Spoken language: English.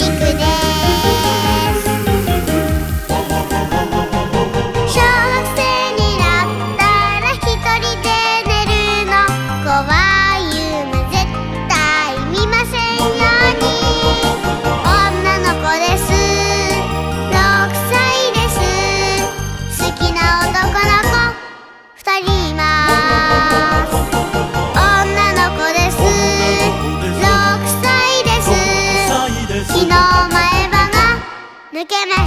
焼肉6歳で